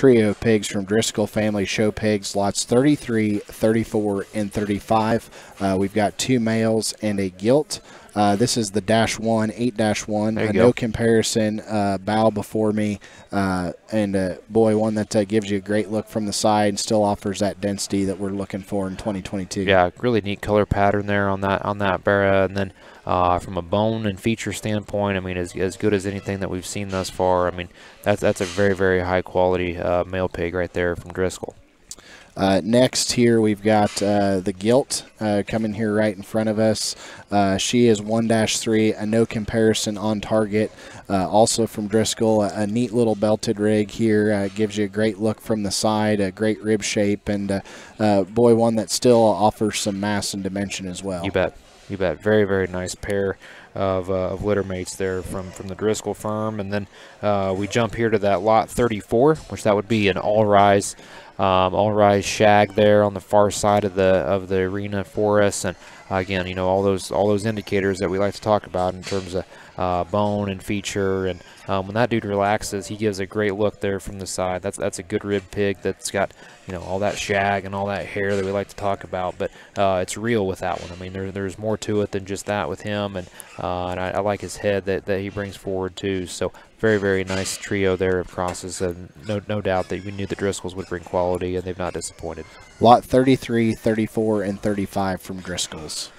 trio of pigs from Driscoll Family Show Pigs, lots 33, 34, and 35. Uh, we've got two males and a gilt. Uh, this is the dash one, eight dash one. Uh, no comparison. Uh, bow before me, uh, and uh, boy, one that uh, gives you a great look from the side and still offers that density that we're looking for in 2022. Yeah, really neat color pattern there on that on that barrow, and then uh, from a bone and feature standpoint, I mean, as, as good as anything that we've seen thus far. I mean, that's that's a very very high quality uh, male pig right there from Driscoll. Uh, next here we've got uh, the gilt uh, coming here right in front of us. Uh, she is 1-3, a no comparison on target. Uh, also from Driscoll, a, a neat little belted rig here. Uh, gives you a great look from the side, a great rib shape, and boy, one that still offers some mass and dimension as well. You bet. You bet. Very, very nice pair of, uh, of litter mates there from, from the Driscoll firm. And then uh, we jump here to that lot 34, which that would be an all rise, um, all rise shag there on the far side of the of the arena for us. And again, you know all those all those indicators that we like to talk about in terms of uh, bone and feature. And um, when that dude relaxes, he gives a great look there from the side. That's that's a good rib pig that's got you know all that shag and all that hair that we like to talk about. But uh, it's real with that one. I mean, there, there's more to it than just that with him. And uh, and I, I like his head that, that he brings forward too. So very very nice trio there of crosses. And no no doubt that we knew the Driscolls would bring quality, and they've not disappointed. Lot 33, 34, and 35 from Driscoll's.